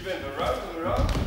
She went around and around.